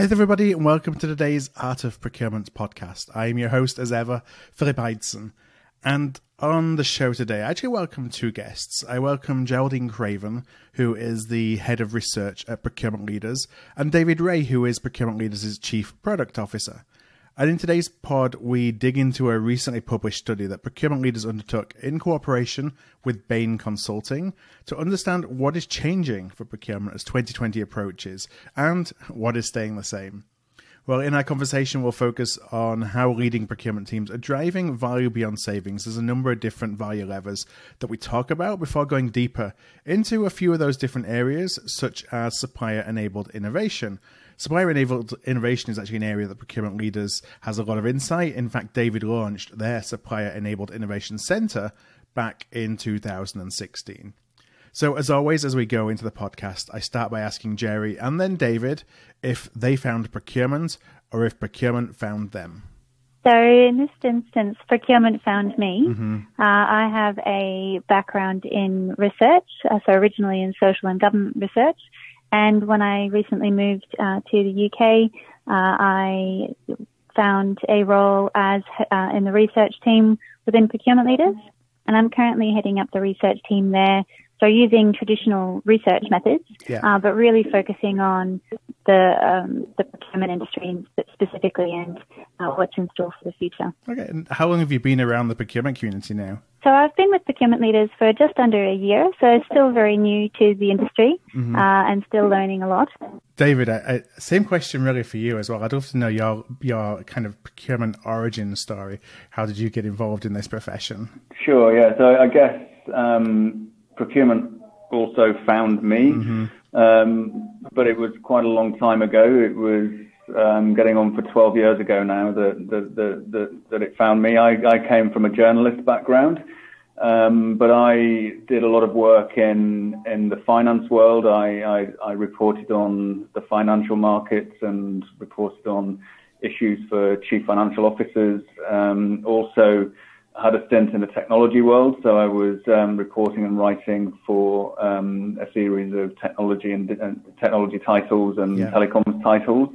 Hi, everybody, and welcome to today's Art of Procurement podcast. I am your host, as ever, Philip Ideson. And on the show today, I actually welcome two guests. I welcome Geraldine Craven, who is the head of research at Procurement Leaders, and David Rae, who is Procurement Leaders' chief product officer. And in today's pod, we dig into a recently published study that procurement leaders undertook in cooperation with Bain Consulting to understand what is changing for procurement as 2020 approaches and what is staying the same. Well, in our conversation, we'll focus on how leading procurement teams are driving value beyond savings. There's a number of different value levers that we talk about before going deeper into a few of those different areas, such as supplier enabled innovation. Supplier enabled innovation is actually an area that procurement leaders has a lot of insight. In fact, David launched their supplier enabled innovation center back in 2016. So, as always, as we go into the podcast, I start by asking Geri and then David if they found procurement or if procurement found them. So, in this instance, procurement found me. Mm-hmm. Uh, I have a background in research, uh, so originally in social and government research. And when I recently moved uh, to the UK, uh, I found a role as uh, in the research team within procurement leaders. And I'm currently heading up the research team there. So using traditional research methods, yeah. Uh, but really focusing on the um, the procurement industry specifically and uh, what's in store for the future. Okay, and how long have you been around the procurement community now? So I've been with procurement leaders for just under a year, so still very new to the industry mm-hmm. uh, and still learning a lot. David, I, I, same question really for you as well. I'd love to know your your kind of procurement origin story. How did you get involved in this profession? Sure, yeah. So I guess um, procurement also found me, mm-hmm. um, but it was quite a long time ago. It was um, getting on for 12 years ago now that that, that, that it found me. I, I, came from a journalist background, um, but I did a lot of work in in the finance world. I, I, I reported on the financial markets and reported on issues for chief financial officers. Um, also had a stint in the technology world, so I was um, reporting and writing for um, a series of technology and, and technology titles and yeah. telecoms titles.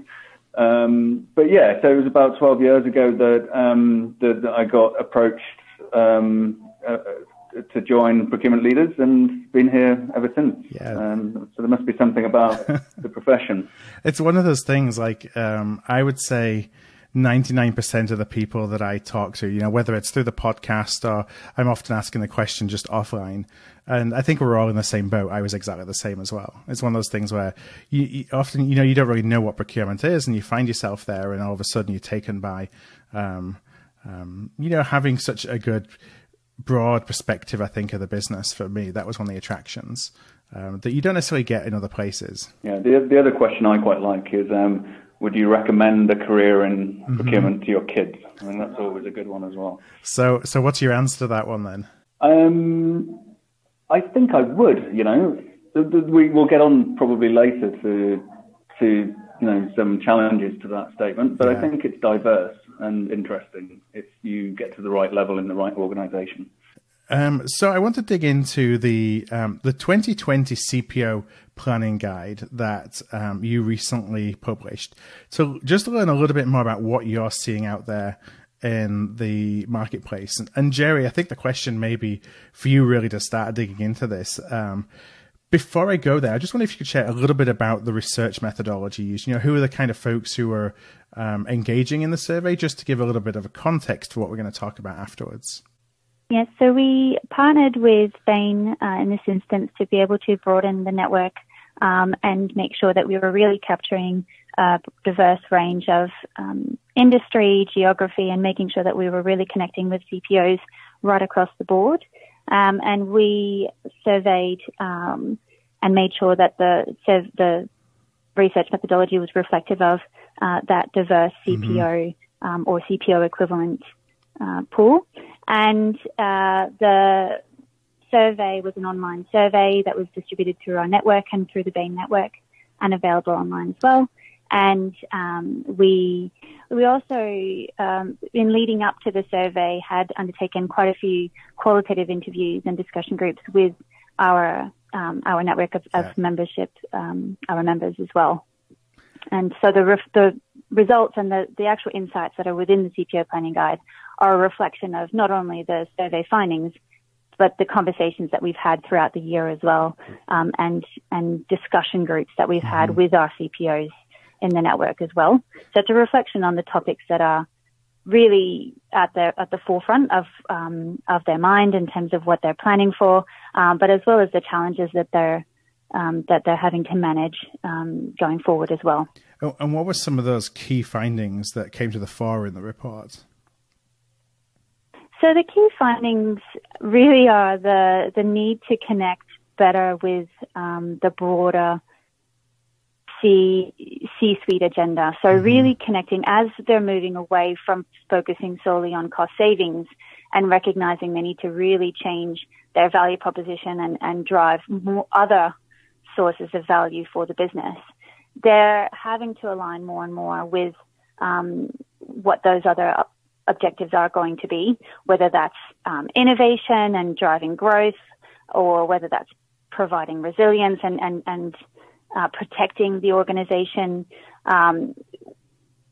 Um, but yeah, so it was about 12 years ago that, um, that, that I got approached um, uh, to join procurement leaders and been here ever since. Yeah. Um, so there must be something about the profession. It's one of those things like um, I would say 99% of the people that I talk to, you know, whether it's through the podcast or I'm often asking the question just offline. And I think we're all in the same boat. I was exactly the same as well. It's one of those things where you, you often, you know, you don't really know what procurement is and you find yourself there and all of a sudden you're taken by, um, um, you know, having such a good broad perspective, I think, of the business for me. That was one of the attractions. Um, that you don't necessarily get in other places. Yeah, the the other question I quite like is um, would you recommend a career in mm-hmm. procurement to your kids? I mean, that's always a good one as well. So, so what's your answer to that one then? Um, I think I would. You know, we will get on probably later to to you know some challenges to that statement, but yeah. I think it's diverse and interesting if you get to the right level in the right organisation. Um, so I want to dig into the um, the 2020 CPO planning guide that um, you recently published. So just to learn a little bit more about what you're seeing out there in the marketplace. And, and Geri, I think the question may be for you really to start digging into this. Um, before I go there, I just wonder if you could share a little bit about the research methodology used. You know, who are the kind of folks who are um, engaging in the survey, just to give a little bit of a context for what we're going to talk about afterwards. Yes, so we partnered with Bain uh, in this instance to be able to broaden the network um, and make sure that we were really capturing a diverse range of um, industry, geography, and making sure that we were really connecting with CPOs right across the board. Um, and we surveyed um, and made sure that the the research methodology was reflective of uh, that diverse CPO mm-hmm. um, or CPO equivalent uh, pool. And uh, the survey was an online survey that was distributed through our network and through the Bain network and available online as well. And um, we we also, um, in leading up to the survey, had undertaken quite a few qualitative interviews and discussion groups with our um, our network of, of membership, um, our members as well. and so the, ref- the results and the, the actual insights that are within the CPO planning guide are a reflection of not only the survey findings, but the conversations that we've had throughout the year as well, um, and and discussion groups that we've had mm-hmm. with our CPOs in the network as well. So it's a reflection on the topics that are really at the at the forefront of um, of their mind in terms of what they're planning for, um, but as well as the challenges that they're um, that they're having to manage um, going forward as well. And what were some of those key findings that came to the fore in the report? So the key findings really are the the need to connect better with um, the broader C C-suite agenda. So mm-hmm. really connecting as they're moving away from focusing solely on cost savings and recognizing they need to really change their value proposition and, and drive more other sources of value for the business. They're having to align more and more with um, what those other objectives are going to be, whether that's um, innovation and driving growth, or whether that's providing resilience and and and uh, protecting the organization. Um,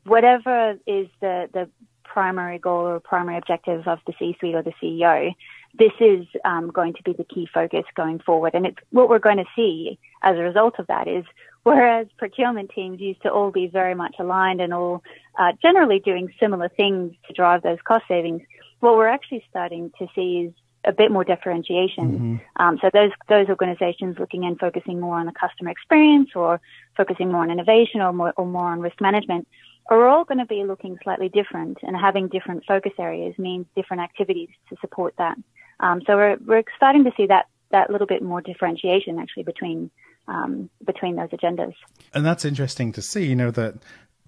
whatever is the the primary goal or primary objective of the C-suite or the CEO, this is um, going to be the key focus going forward. And what we're going to see as a result of that is whereas procurement teams used to all be very much aligned and all uh, generally doing similar things to drive those cost savings, what we're actually starting to see is a bit more differentiation. Mm-hmm. Um, so those those organizations looking and focusing more on the customer experience or focusing more on innovation or more, or more on risk management are all going to be looking slightly different and having different focus areas means different activities to support that. Um, so we're, we're starting to see that, that little bit more differentiation actually between, um, between those agendas. And that's interesting to see, you know, that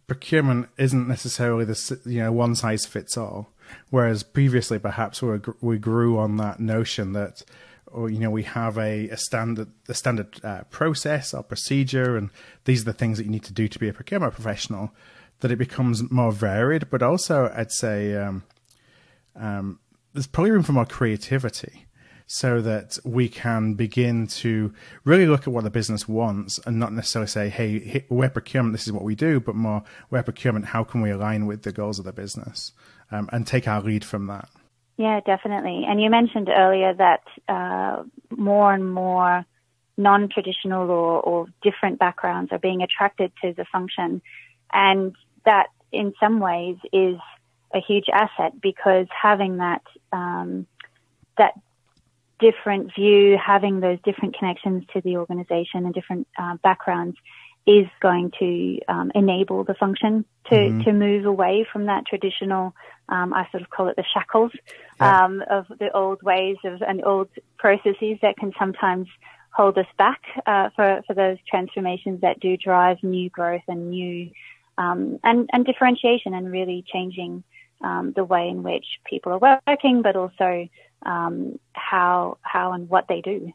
procurement isn't necessarily the, you know, one size fits all. Whereas previously, perhaps we we grew on that notion that, or you know, we have a, a standard a standard uh, process or procedure, and these are the things that you need to do to be a procurement professional that it becomes more varied, but also I'd say um, um, there's probably room for more creativity so that we can begin to really look at what the business wants and not necessarily say, hey, we're procurement, this is what we do, but more, we're procurement, how can we align with the goals of the business um, and take our lead from that? Yeah, definitely. And you mentioned earlier that uh, more and more non traditional or, or different backgrounds are being attracted to the function. And that in some ways is a huge asset because having that um, that different view, having those different connections to the organization and different uh, backgrounds is going to um, enable the function to, mm-hmm. to move away from that traditional, um, I sort of call it the shackles yeah. um, of the old ways of and old processes that can sometimes hold us back uh, for, for those transformations that do drive new growth and new um, and, and differentiation and really changing um, the way in which people are working, but also um, how how and what they do.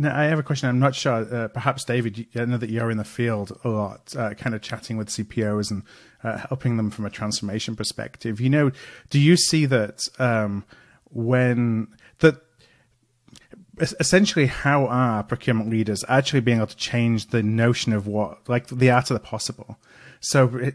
Now, I have a question. I'm not sure. Uh, perhaps David, I know that you're in the field a lot, uh, kind of chatting with CPOs and uh, helping them from a transformation perspective. You know, do you see that um, when that essentially how are procurement leaders actually being able to change the notion of what, like the art of the possible? So,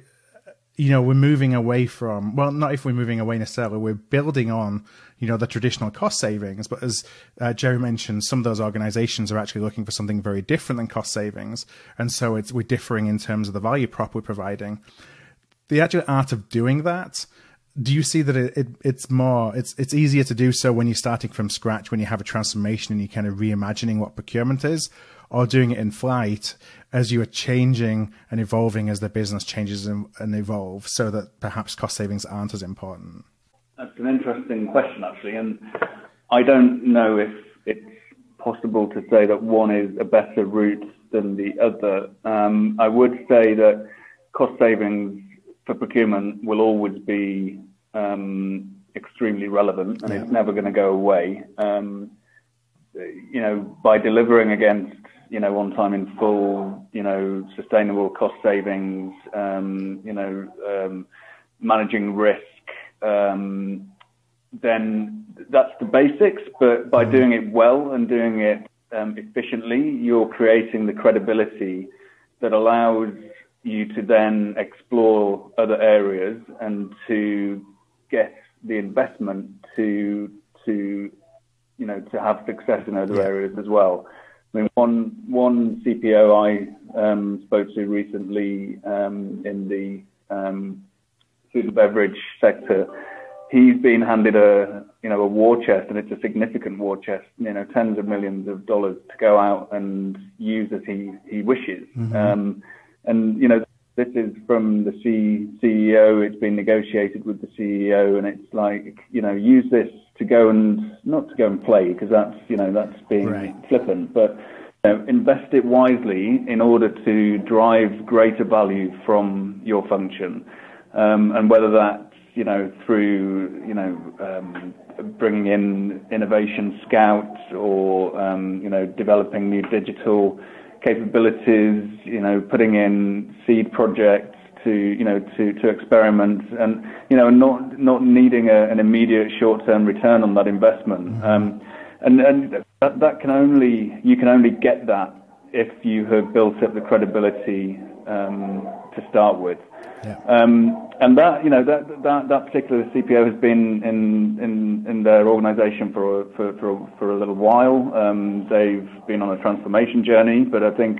you know, we're moving away from, well, not if we're moving away necessarily, we're building on, you know, the traditional cost savings. But as uh, Geri mentioned, some of those organizations are actually looking for something very different than cost savings. And so it's, we're differing in terms of the value prop we're providing. The actual art of doing that, do you see that it, it, it's more it's it's easier to do so when you're starting from scratch when you have a transformation and you're kind of reimagining what procurement is or doing it in flight as you are changing and evolving as the business changes and, and evolves so that perhaps cost savings aren't as important? That's an interesting question, actually. And I don't know if it's possible to say that one is a better route than the other. Um, I would say that cost savings for procurement will always be um, extremely relevant and yeah. it's never going to go away. Um, you know, by delivering against you know, on time in full, you know, sustainable cost savings, um, you know, um, managing risk, um, then that's the basics. But by doing it well and doing it um, efficiently, you're creating the credibility that allows you to then explore other areas and to get the investment to to you know to have success in other areas as well. I mean, one one CPO I um, spoke to recently um, in the um, food and beverage sector, he's been handed a you know a war chest, and it's a significant war chest, you know, tens of millions of dollars to go out and use as he he wishes. Mm-hmm. Um, and you know, this is from the C- CEO. It's been negotiated with the CEO, and it's like you know, use this to go and not to go and play because that's you know that's being right. flippant, but you know, invest it wisely in order to drive greater value from your function, um, and whether that's you know through you know um, bringing in innovation scouts or um, you know developing new digital capabilities, you know, putting in seed projects to, you know, to, to experiment and, you know, not, not needing a, an immediate short-term return on that investment. Mm-hmm. Um, and, and that, that can only, you can only get that if you have built up the credibility um, to start with. Yeah. Um, and that, you know, that, that, that particular CPO has been in, in, in their organization for, for, for, for a little while. Um, they've been on a transformation journey, but I think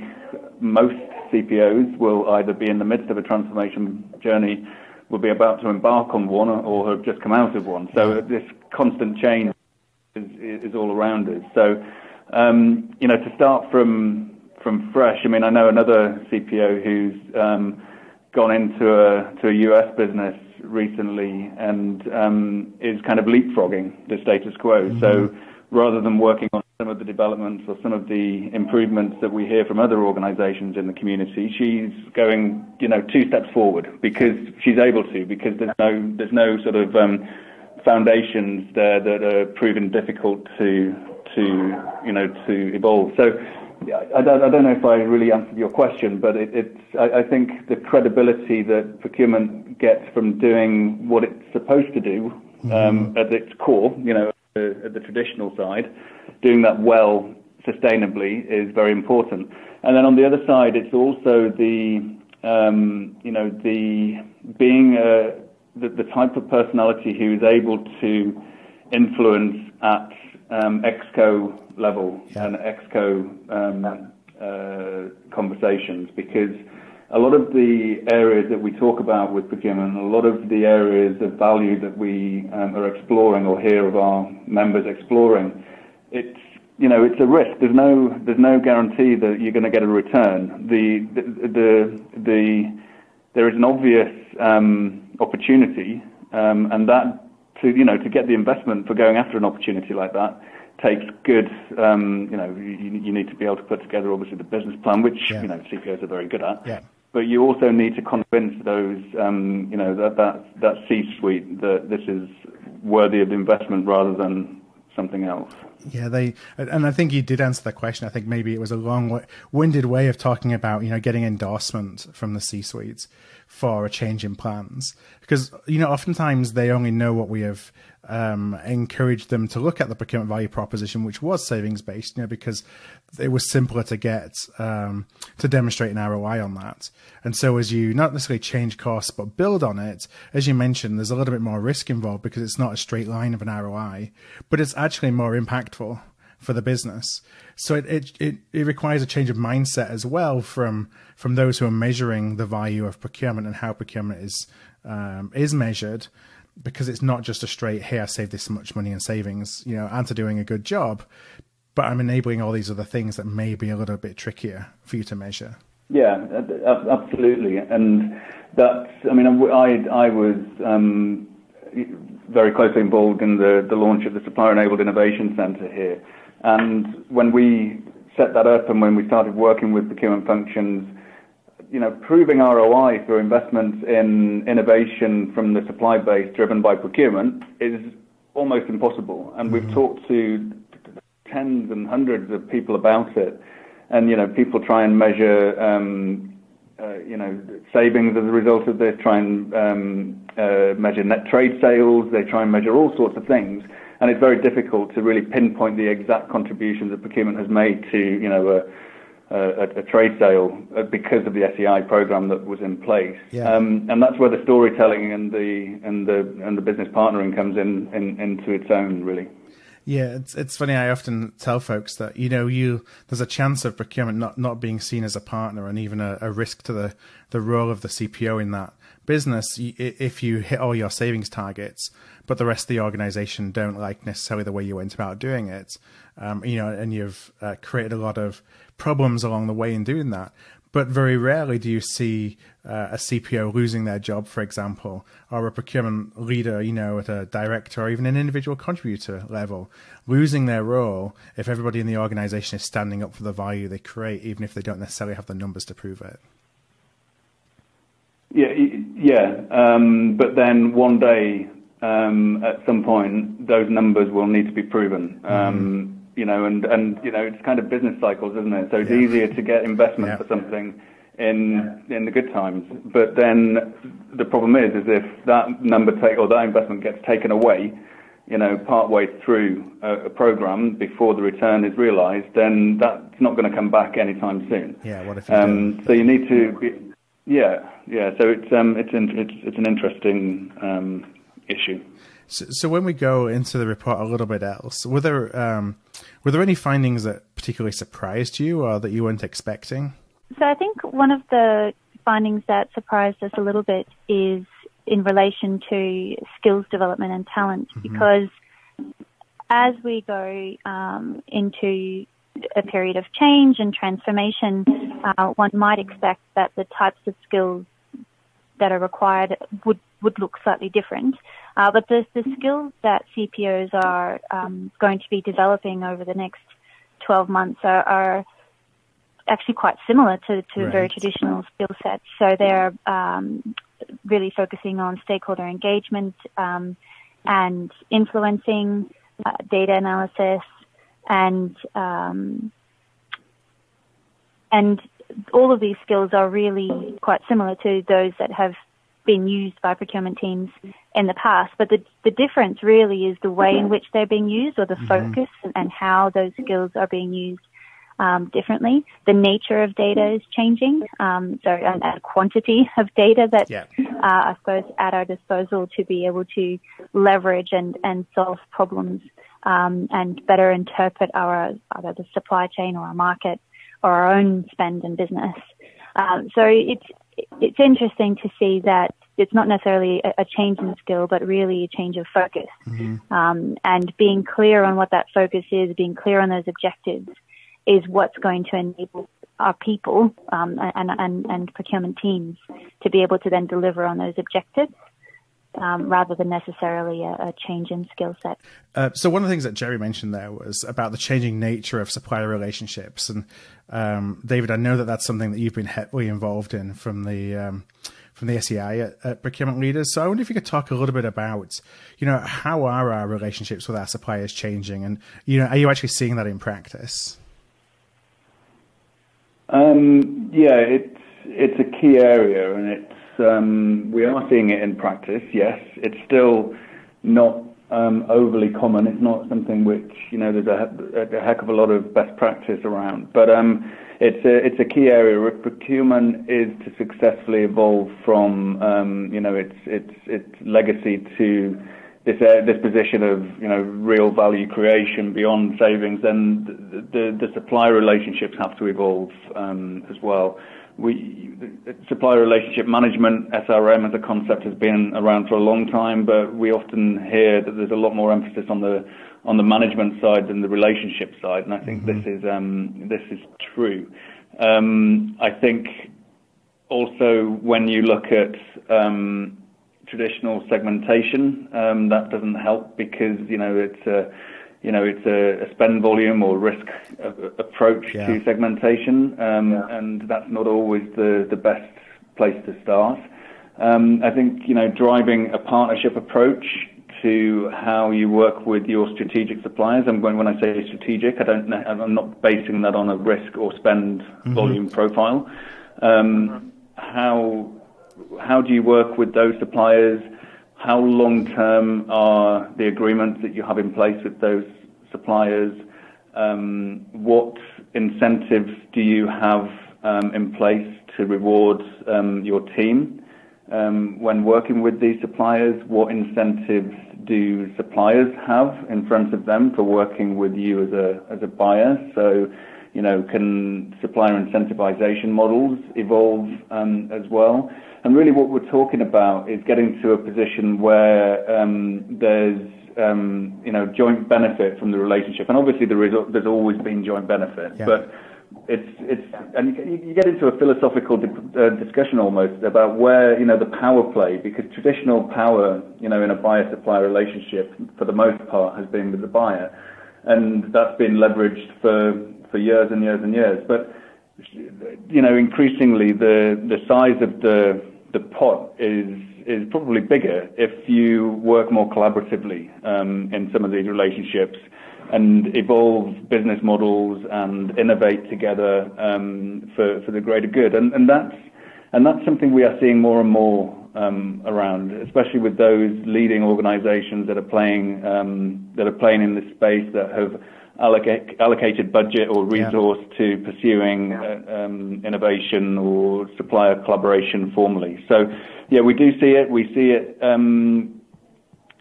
most CPOs will either be in the midst of a transformation journey, will be about to embark on one, or have just come out of one. So this constant change is, is all around us. So, um, you know, to start from, from fresh, I mean, I know another CPO who's, um, gone into a to a US business recently and um, is kind of leapfrogging the status quo. Mm-hmm. So rather than working on some of the developments or some of the improvements that we hear from other organizations in the community, she's going, you know, two steps forward because she's able to, because there's no, there's no sort of um, foundations there that are proven difficult to, to, you know, to evolve. So I don't, I don't know if I really answered your question, but it, it's, I, I think the credibility that procurement gets from doing what it's supposed to do mm-hmm. um, at its core, you know, at the traditional side, doing that well sustainably is very important. And then on the other side, it's also the, um, you know, the being a, the, the type of personality who is able to influence at um, exco level yeah. and exco um, uh, conversations because a lot of the areas that we talk about with procurement, a lot of the areas of value that we um, are exploring or hear of our members exploring, it's you know it's a risk. There's no there's no guarantee that you're going to get a return. The the the, the there is an obvious um, opportunity, um, and that to you know to get the investment for going after an opportunity like that takes good, um, you know, you, you, need to be able to put together obviously the business plan, which, yeah. you know, CPOs are very good at. Yeah. But you also need to convince those, um, you know, that, that, that C-suite that this is worthy of investment rather than something else. Yeah, they, and I think you did answer that question. I think maybe it was a long-winded way of talking about, you know, getting endorsement from the C-suites for a change in plans because you know oftentimes they only know what we have um, encouraged them to look at the procurement value proposition, which was savings based, you know, because it was simpler to get um, to demonstrate an ROI on that. And so, as you not necessarily change costs but build on it, as you mentioned, there's a little bit more risk involved because it's not a straight line of an ROI, but it's actually more impactful for the business. So it, it, it, it, requires a change of mindset as well from from those who are measuring the value of procurement and how procurement is um, is measured because it's not just a straight, hey, I saved this much money in savings, you know, and to doing a good job, but I'm enabling all these other things that may be a little bit trickier for you to measure. Yeah, absolutely. And that's, I mean, I, I was um, very closely involved in the, the launch of the Supplier Enabled Innovation Center here. And when we set that up and when we started working with procurement functions, you know, proving ROI through investments in innovation from the supply base driven by procurement is almost impossible. And we've mm-hmm. talked to tens and hundreds of people about it. And, you know, people try and measure, um, uh, you know, savings as a result of this, try and um, uh, measure net trade sales, they try and measure all sorts of things. And it's very difficult to really pinpoint the exact contributions that procurement has made to, you know, a, a, a, trade sale uh, because of the SEI program that was in place. Yeah. Um, and that's where the storytelling and the and the and the business partnering comes in, in into its own really. Yeah, it's it's funny. I often tell folks that you know you there's a chance of procurement not, not being seen as a partner and even a, a risk to the the role of the CPO in that business if you hit all your savings targets, but the rest of the organization don't like necessarily the way you went about doing it. Um, you know, and you've uh, created a lot of problems along the way in doing that. But very rarely do you see uh, a CPO losing their job, for example, or a procurement leader, you know, at a director or even an individual contributor level, losing their role if everybody in the organization is standing up for the value they create, even if they don't necessarily have the numbers to prove it. Yeah, yeah. Um, but then one day, um, at some point, those numbers will need to be proven. Mm-hmm. Um, you know, and, and, you know, it's kind of business cycles, isn't it? So it's yeah. easier to get investment yeah. for something in in the good times. But then the problem is, is if that number take or that investment gets taken away, you know, partway through a, a program before the return is realised, then that's not going to come back anytime soon. Yeah. What if you um, So you need to, be, yeah, yeah. So it's um it's in, it's it's an interesting um issue. So, so, when we go into the report a little bit else, were there um, were there any findings that particularly surprised you or that you weren't expecting? So I think one of the findings that surprised us a little bit is in relation to skills development and talent, mm-hmm. because as we go um, into a period of change and transformation, uh, one might expect that the types of skills that are required would, would look slightly different. Uh, but the, the skills that CPOs are um, going to be developing over the next 12 months are, are actually quite similar to, to right. very traditional skill sets. So they're um, really focusing on stakeholder engagement um, and influencing, uh, data analysis, and um, and all of these skills are really quite similar to those that have been used by procurement teams in the past. But the, the difference really is the way in which they're being used or the mm-hmm. focus and, and, how those skills are being used um, differently. The nature of data is changing. Um, so, and, and, quantity of data that yeah. uh, I suppose at our disposal to be able to leverage and, and solve problems um, and better interpret our either the supply chain or our market or our own spend and business. Um, so it's it's interesting to see that it's not necessarily a, a change in skill, but really a change of focus. Mm-hmm. Um, and being clear on what that focus is, being clear on those objectives, is what's going to enable our people um, and, and, and procurement teams to be able to then deliver on those objectives um, rather than necessarily a, a change in skill set. Uh, so one of the things that Geri mentioned there was about the changing nature of supplier relationships, and um, David, I know that that's something that you've been heavily involved in from the um, from the SEI at, at, Procurement Leaders. So I wonder if you could talk a little bit about, you know, how are our relationships with our suppliers changing, and you know, are you actually seeing that in practice? Um, yeah, it's it's a key area, and it's um, we are seeing it in practice. Yes, it's still not um, overly common. It's not something which you know there's a, a heck of a lot of best practice around, but um, it's a it's a key area. Procurement is to successfully evolve from um, you know its its its legacy to this uh, this position of you know real value creation beyond savings. Then the the, the relationships have to evolve um, as well we supplier relationship management SRM as a concept has been around for a long time, but we often hear that there's a lot more emphasis on the on the management side than the relationship side, and I think mm-hmm. this is um, this is true. Um, I think also when you look at um, traditional segmentation, um, that doesn't help because you know it's a you know, it's a, a spend volume or risk approach yeah. to segmentation, um, yeah. and that's not always the, the best place to start. Um, I think, you know, driving a partnership approach to how you work with your strategic suppliers, and when, when I say strategic, I don't, I'm not basing that on a risk or spend mm-hmm. volume profile. Um, how, how do you work with those suppliers? How long-term are the agreements that you have in place with those suppliers? um, what incentives do you have um, in place to reward um, your team when working with these suppliers? What incentives do suppliers have in front of them for working with you as a as a buyer? You know, can supplier incentivization models evolve um, as well? And really, what we're talking about is getting to a position where um, there's um, you know joint benefit from the relationship, and obviously there is there's always been joint benefit, yeah. but it's it's and you, you get into a philosophical di- uh, discussion almost about where you know the power play because traditional power you know in a buyer supplier relationship for the most part has been with the buyer and that's been leveraged for for years and years and years but you know increasingly the the size of the the pot is is probably bigger if you work more collaboratively um, in some of these relationships and evolve business models and innovate together um, for, for the greater good. And, and, that's, and that's something we are seeing more and more um, around, especially with those leading organizations that are playing, um, that are playing in this space that have allocate, allocated budget or resource yeah. to pursuing uh, um, innovation or supplier collaboration formally. So, yeah, we do see it. We see it um,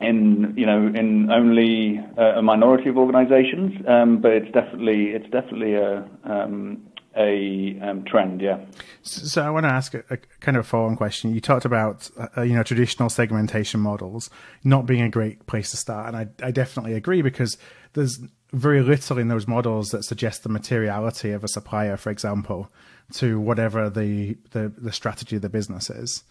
in you know in only uh, a minority of organisations, um, but it's definitely it's definitely a um, a um, trend. Yeah. So I want to ask a, a kind of a follow-on question. You talked about uh, you know traditional segmentation models not being a great place to start, and I I definitely agree because there's very little in those models that suggest the materiality of a supplier, for example, to whatever the the, the strategy of the business is.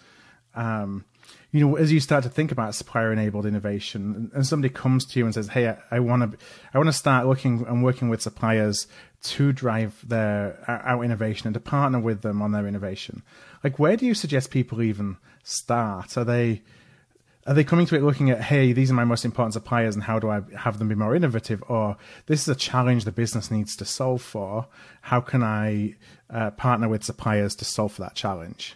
Um, you know, as you start to think about supplier-enabled innovation, and somebody comes to you and says, "Hey, I, want to, I want to start looking and working with suppliers to drive their our innovation and to partner with them on their innovation," like where do you suggest people even start? Are they are they coming to it looking at, hey, these are my most important suppliers, and how do I have them be more innovative? Or this is a challenge the business needs to solve for. How can I uh, partner with suppliers to solve for that challenge?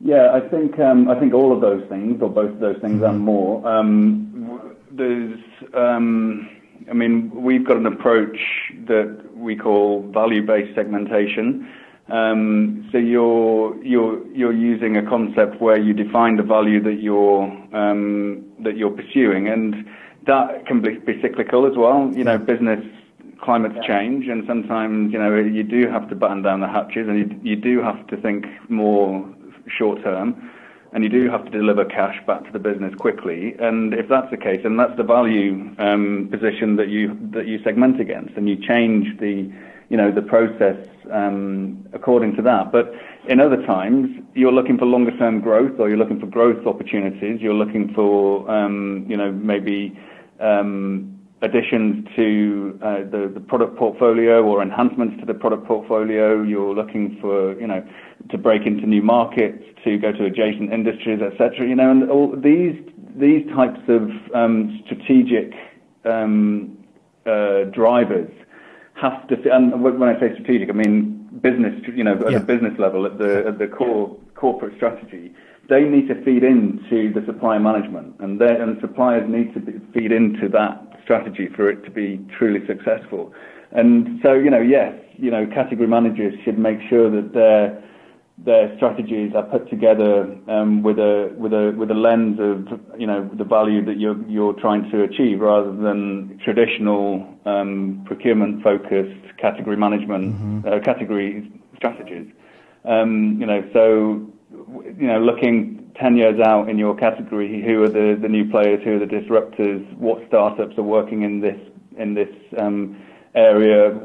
Yeah, I think um, I think all of those things, or both of those things, and mm-hmm. more. Um, there's, um, I mean, we've got an approach that we call value-based segmentation. Um, so you're you're you're using a concept where you define the value that you're um, that you're pursuing, and that can be, be cyclical as well. You know, business climates change, and sometimes you know you do have to button down the hatches, and you, you do have to think more short term, and you do have to deliver cash back to the business quickly. And if that's the case, and that's the value um, position that you that you segment against, and you change the you know the process um, according to that. But in other times, you're looking for longer term growth, or you're looking for growth opportunities. You're looking for um, you know maybe um, additions to uh, the, the product portfolio or enhancements to the product portfolio. You're looking for you know to break into new markets, to go to adjacent industries, etc. You know, and all these these types of um, strategic um, uh, drivers have to. And when I say strategic, I mean business. You know, at yeah. the business level, at the at the core corporate strategy, they need to feed into the supply management, and and suppliers need to feed into that strategy for it to be truly successful. And so, you know, yes, you know, category managers should make sure that they're their strategies are put together um, with a with a with a lens of you know the value that you're you're trying to achieve rather than traditional um, procurement focused category management mm-hmm. uh, category strategies. Um, you know, so you know, looking 10 years out in your category, who are the, the new players, who are the disruptors, what startups are working in this in this um, area,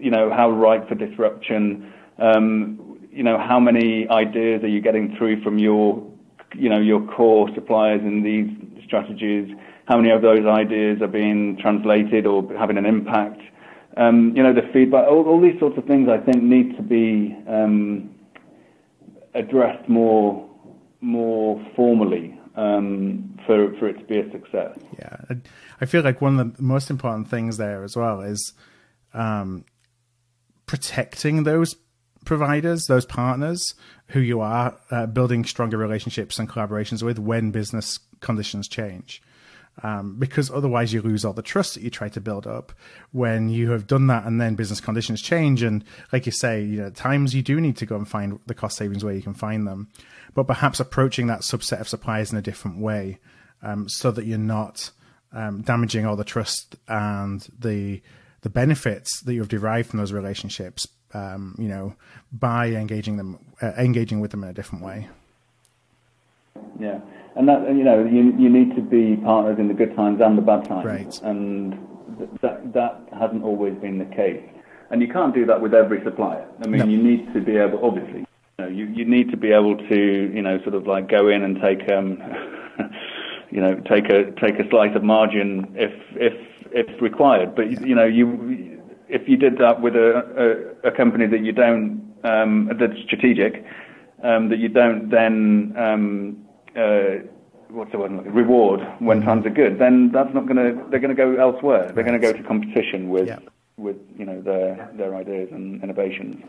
you know, how ripe for disruption, um, you know, how many ideas are you getting through from your, you know, your core suppliers in these strategies? How many of those ideas are being translated or having an impact? Um, you know, the feedback, all, all, these sorts of things I think need to be um, addressed more, more formally um, for, for it to be a success. Yeah. I feel like one of the most important things there as well is um, protecting those providers, those partners who you are uh, building stronger relationships and collaborations with when business conditions change. Um, because otherwise you lose all the trust that you try to build up when you have done that and then business conditions change and like you say you know at times you do need to go and find the cost savings where you can find them but perhaps approaching that subset of suppliers in a different way um, so that you're not um, damaging all the trust and the the benefits that you've derived from those relationships um, you know by engaging them uh, engaging with them in a different way yeah and that you know you you need to be partners in the good times and the bad times, right. and th- that that hasn't always been the case. And you can't do that with every supplier. I mean, no. you need to be able, obviously, you, know, you you need to be able to you know sort of like go in and take um you know take a take a slice of margin if if if required. But you know you if you did that with a a, a company that you don't um, that's strategic um, that you don't then um, uh, what's the word? Reward when mm-hmm. times are good, then that's not going to. They're going to go elsewhere. They're going to go to competition with yeah. with you know their their ideas and innovations.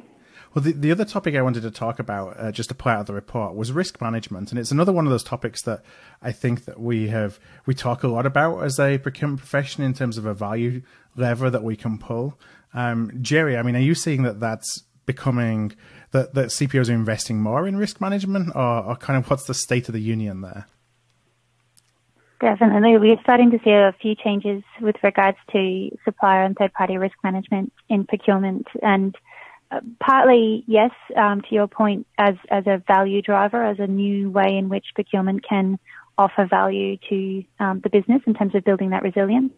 Well, the, the other topic I wanted to talk about, uh, just to play out the report, was risk management, and it's another one of those topics that I think that we have we talk a lot about as a procurement profession in terms of a value lever that we can pull. Um, Geri, I mean, are you seeing that that's becoming that, that CPOs are investing more in risk management, or, or kind of what's the state of the union there? Definitely. We're starting to see a few changes with regards to supplier and third party risk management in procurement. And uh, partly, yes, um, to your point, as, as a value driver, as a new way in which procurement can offer value to um, the business in terms of building that resilience.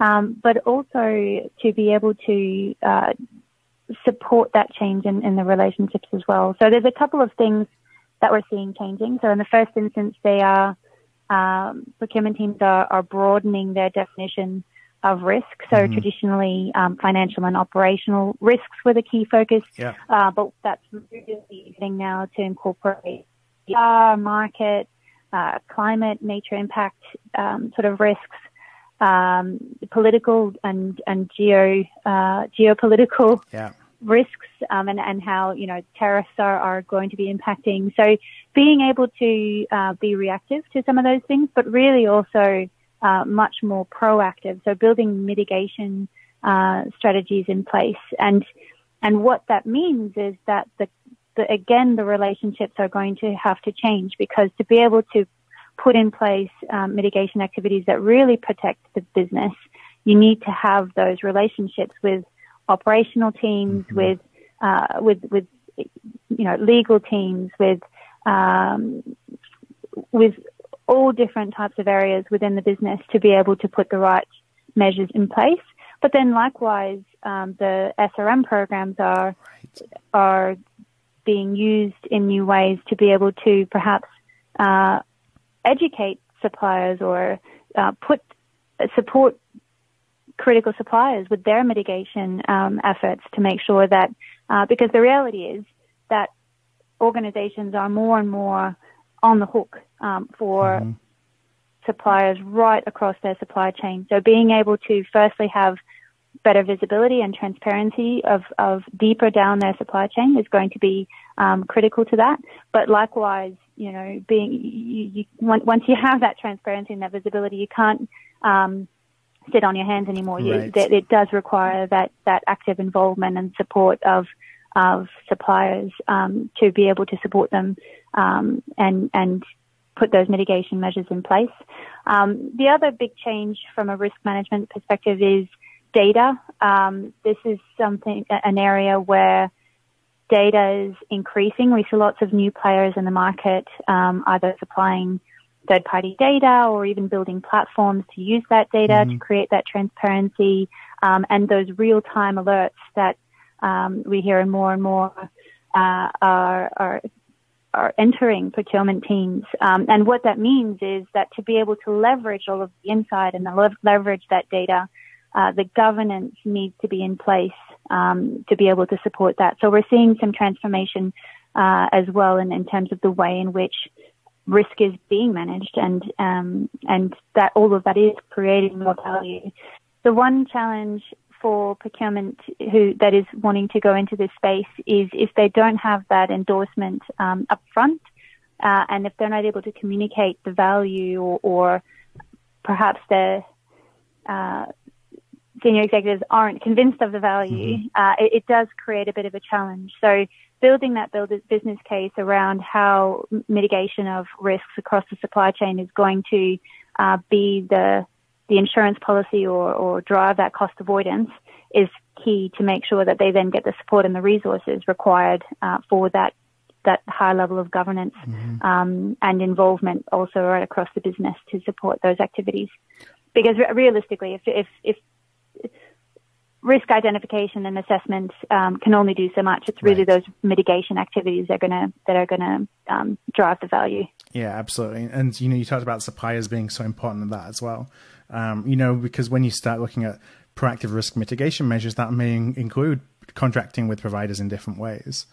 Um, but also to be able to uh, support that change in, in the relationships as well. So there's a couple of things that we're seeing changing. So in the first instance, they are um, procurement teams are, are, broadening their definition of risk. So mm-hmm. traditionally, um, financial and operational risks were the key focus, yeah. uh, but that's really getting now to incorporate the market, uh, climate, nature impact um, sort of risks. Um, political and and geo uh, geopolitical yeah risks um, and, and how, you know, tariffs are, are going to be impacting. So being able to uh, be reactive to some of those things, but really also uh, much more proactive. So building mitigation uh, strategies in place. And, and what that means is that the, the, again, the relationships are going to have to change because to be able to put in place um, mitigation activities that really protect the business, you need to have those relationships with operational teams, mm-hmm. with uh, with with you know legal teams, with um, with all different types of areas within the business to be able to put the right measures in place. But then likewise, um, the SRM programs are right. are being used in new ways to be able to perhaps uh, educate suppliers or uh, put support critical suppliers with their mitigation um, efforts to make sure that, uh, because the reality is that organizations are more and more on the hook um, for mm-hmm. suppliers right across their supply chain. So being able to firstly have better visibility and transparency of, of deeper down their supply chain is going to be um, critical to that. But likewise, you know, being you, you, once you have that transparency and that visibility, you can't um, sit on your hands anymore. Right. You, it does require that, that active involvement and support of of suppliers um, to be able to support them um, and and put those mitigation measures in place. Um, the other big change from a risk management perspective is data. Um, this is something an area where data is increasing. We see lots of new players in the market, um, either supplying third party data or even building platforms to use that data mm-hmm. to create that transparency um, and those real time alerts that um, we hear more and more uh, are, are, are entering procurement teams. Um, and what that means is that to be able to leverage all of the insight and the leverage that data, uh, the governance needs to be in place um, to be able to support that. So we're seeing some transformation uh, as well in, in terms of the way in which risk is being managed and um, and that all of that is creating more value. The one challenge for procurement who that is wanting to go into this space is if they don't have that endorsement um, up front uh, and if they're not able to communicate the value or, or perhaps the uh, senior executives aren't convinced of the value, mm-hmm. uh, it, it, does create a bit of a challenge. So building that business case around how mitigation of risks across the supply chain is going to uh, be the the insurance policy or, or drive that cost avoidance is key to make sure that they then get the support and the resources required uh, for that that high level of governance mm-hmm. um, and involvement also right across the business to support those activities. Because realistically, if, if, if risk identification and assessment um, can only do so much. It's really right. those mitigation activities that are gonna that are gonna um, drive the value. Yeah, absolutely. And you know, you talked about suppliers being so important in that as well. Um, you know, because when you start looking at proactive risk mitigation measures, that may include contracting with providers in different ways.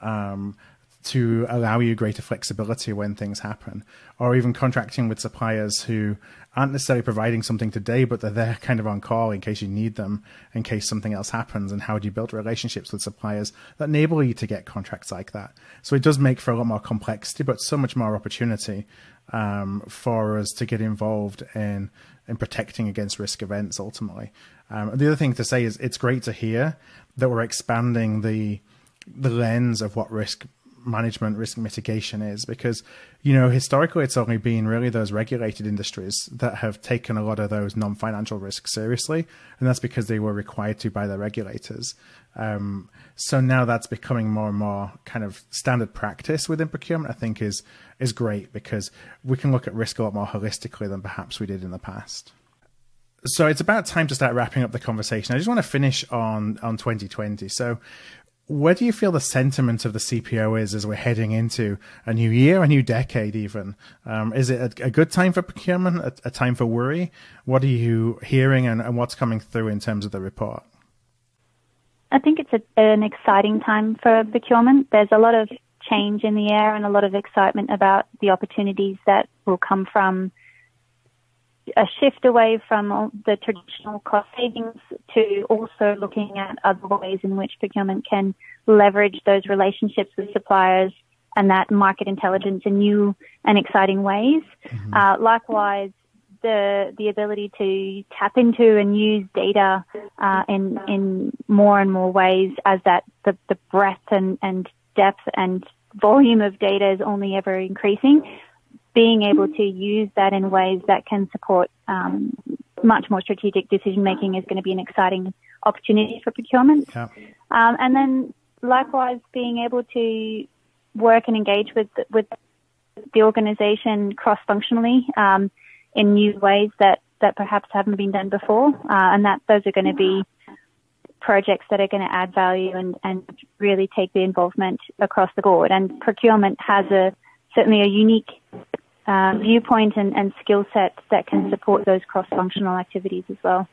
Um, to allow you greater flexibility when things happen, or even contracting with suppliers who aren't necessarily providing something today, but they're there kind of on call in case you need them, in case something else happens. And how do you build relationships with suppliers that enable you to get contracts like that? So it does make for a lot more complexity, but so much more opportunity um, for us to get involved in in protecting against risk events ultimately. Um, the other thing to say is it's great to hear that we're expanding the the lens of what risk management risk mitigation is because you know historically it's only been really those regulated industries that have taken a lot of those non-financial risks seriously and that's because they were required to by the regulators um, so now that's becoming more and more kind of standard practice within procurement i think is is great because we can look at risk a lot more holistically than perhaps we did in the past so it's about time to start wrapping up the conversation. I just want to finish on on 2020. So where do you feel the sentiment of the CPO is as we're heading into a new year, a new decade, even? Um, is it a, a, good time for procurement, a, a, time for worry? What are you hearing and, and, what's coming through in terms of the report? I think it's a, an exciting time for procurement. There's a lot of change in the air and a lot of excitement about the opportunities that will come from a shift away from the traditional cost savings to also looking at other ways in which procurement can leverage those relationships with suppliers and that market intelligence in new and exciting ways. Mm-hmm. Uh, likewise, the the ability to tap into and use data uh, in in more and more ways as that the, the breadth and, and depth and volume of data is only ever increasing being able to use that in ways that can support um, much more strategic decision making is going to be an exciting opportunity for procurement. Yeah. Um, and then likewise, being able to work and engage with with the organisation cross functionally um, in new ways that that perhaps haven't been done before, uh, and that those are going to be projects that are going to add value and, and really take the involvement across the board. And procurement has a certainly a unique uh, viewpoint and, and skill set that can support those cross-functional activities as well.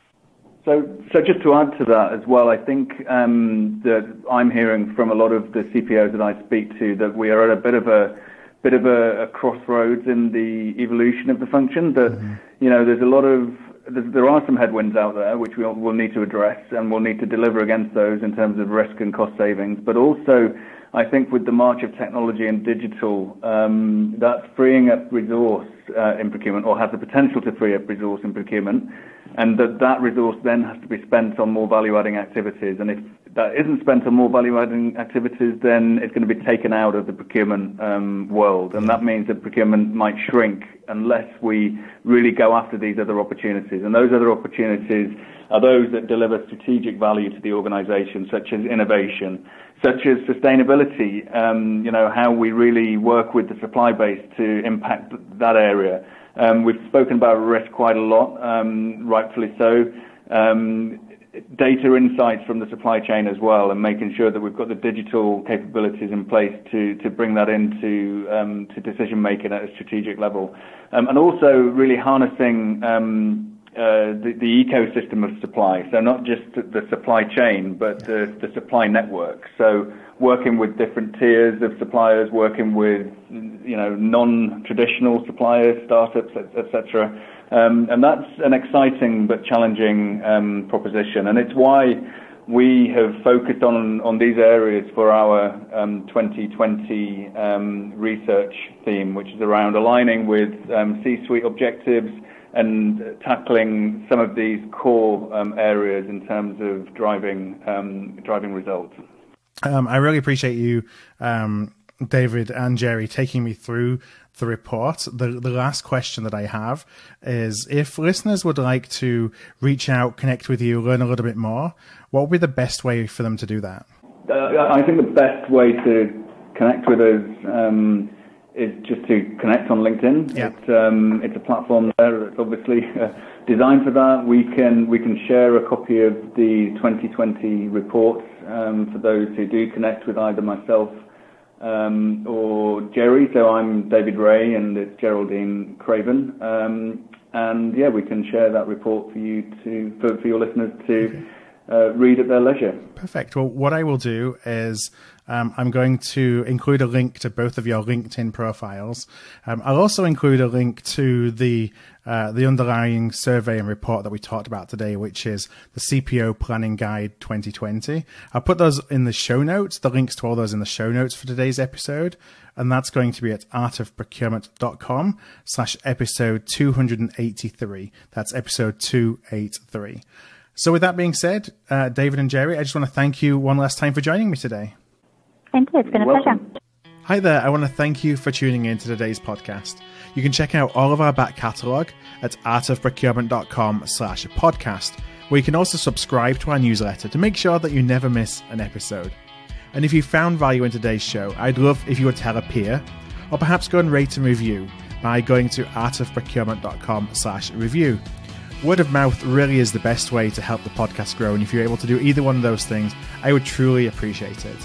So, so just to add to that as well, I think um, that I'm hearing from a lot of the CPOs that I speak to that we are at a bit of a bit of a, a crossroads in the evolution of the function. That mm-hmm. you know, there's a lot of there are some headwinds out there which we'll, we'll need to address, and we'll need to deliver against those in terms of risk and cost savings. But also, I think with the march of technology and digital, um, that's freeing up resource uh, in procurement, or has the potential to free up resource in procurement, and that that resource then has to be spent on more value-adding activities. And if that isn't spent on more value-adding activities, then it's going to be taken out of the procurement um, world, and that means that procurement might shrink unless we really go after these other opportunities. And those other opportunities are those that deliver strategic value to the organisation, such as innovation such as sustainability, um, you know, how we really work with the supply base to impact that area. Um, we've spoken about risk quite a lot, um, rightfully so. Um, data insights from the supply chain as well, and making sure that we've got the digital capabilities in place to, to bring that into um, to decision making at a strategic level. Um, and also really harnessing uh, the, the, ecosystem of supply. So not just the supply chain, but the, the, supply network. So working with different tiers of suppliers, working with you know non-traditional suppliers, startups, etc. Um, and that's an exciting but challenging um, proposition. And it's why we have focused on on these areas for our um, 2020 um, research theme, which is around aligning with um, C-suite objectives and tackling some of these core um, areas in terms of driving um, driving results. Um, I really appreciate you, um, David and Geri, taking me through the report. The, the last question that I have is if listeners would like to reach out, connect with you, learn a little bit more, what would be the best way for them to do that? Uh, I think the best way to connect with us um, is just to connect on LinkedIn. Yeah. It's, um, it's a platform there. It's obviously uh, designed for that. We can we can share a copy of the 2020 report um, for those who do connect with either myself um, or Geri. So I'm David Rae, and it's Geraldine Craven. Um, and yeah, we can share that report for you to for, for your listeners to. Okay uh, read at their leisure. Perfect. Well, what I will do is um, I'm going to include a link to both of your LinkedIn profiles. Um, I'll also include a link to the uh, the underlying survey and report that we talked about today, which is the CPO Planning Guide 2020. I'll put those in the show notes, the links to all those in the show notes for today's episode. And that's going to be at artofprocurement.com slash episode 283. That's episode 283. So, with that being said, uh, David and Geri, I just want to thank you one last time for joining me today. Thank you. It's been a pleasure. Hi there. I want to thank you for tuning in to today's podcast. You can check out all of our back catalogue at artofprocurement.com slash podcast, where you can also subscribe to our newsletter to make sure that you never miss an episode. And if you found value in today's show, I'd love if you would tell a peer, or perhaps go and rate and review by going to artofprocurement.com slash review. Word of mouth really is the best way to help the podcast grow, and if you're able to do either one of those things, I would truly appreciate it.